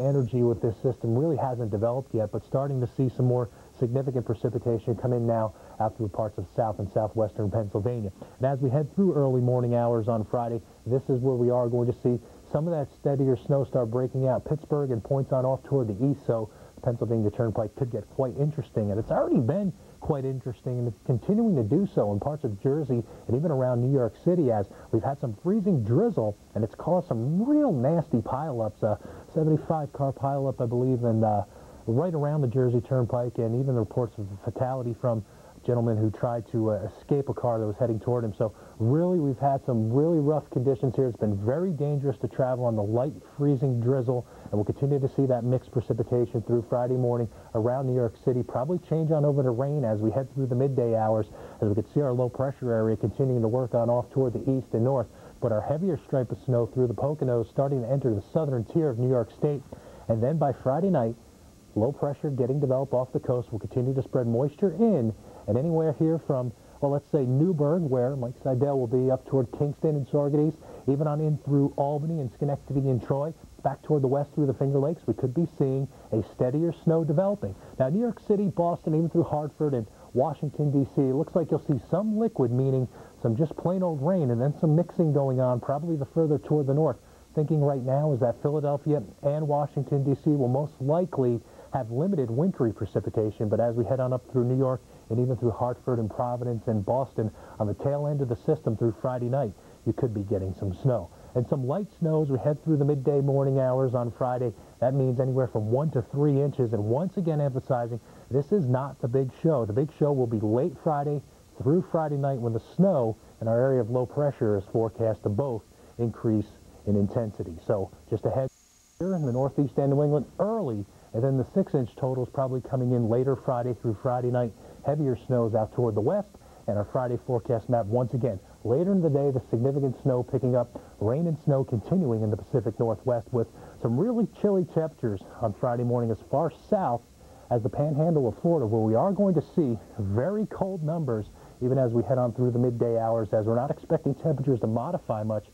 energy with this system really hasn't developed yet, but starting to see some more significant precipitation come in now out through parts of south and southwestern Pennsylvania. And as we head through early morning hours on Friday, this is where we are going to see some of that steadier snow start breaking out. Pittsburgh and points on off toward the east, so Pennsylvania Turnpike could get quite interesting. And it's already been quite interesting, and it's continuing to do so in parts of Jersey and even around New York City as we've had some freezing drizzle, and it's caused some real nasty pileups. Uh, A 75-car pileup, I believe, and uh, right around the Jersey Turnpike, and even the reports of a fatality from a gentleman who tried to uh, escape a car that was heading toward him. So really, we've had some really rough conditions here. It's been very dangerous to travel on the light freezing drizzle, and we'll continue to see that mixed precipitation through Friday morning around New York City. Probably change on over to rain as we head through the midday hours, as we can see our low pressure area continuing to work on off toward the east and north. But our heavier stripe of snow through the Poconos starting to enter the southern tier of New York State. And then by Friday night, low pressure getting developed off the coast will continue to spread moisture in and anywhere here from, well, let's say Newburgh, where Mike Seidel will be up toward Kingston and Saugerties, even on in through Albany and Schenectady and Troy, back toward the west through the Finger Lakes, we could be seeing a steadier snow developing. Now, New York City, Boston, even through Hartford and Washington, D.C., looks like you'll see some liquid, meaning some just plain old rain, and then some mixing going on, probably the further toward the north. Thinking right now is that Philadelphia and Washington, D.C. will most likely have limited wintry precipitation, but as we head on up through New York and even through Hartford and Providence and Boston on the tail end of the system through Friday night, you could be getting some snow. And some light snow as we head through the midday morning hours on Friday. That means anywhere from one to three inches. And once again emphasizing, this is not the big show. The big show will be late Friday through Friday night when the snow in our area of low pressure is forecast to both increase in intensity. So just ahead here in the northeast and New England early and then the six-inch total is probably coming in later Friday through Friday night. Heavier snows out toward the west. And our Friday forecast map, once again, later in the day, the significant snow picking up, rain and snow continuing in the Pacific Northwest with some really chilly temperatures on Friday morning as far south as the panhandle of Florida, where we are going to see very cold numbers even as we head on through the midday hours, as we're not expecting temperatures to modify much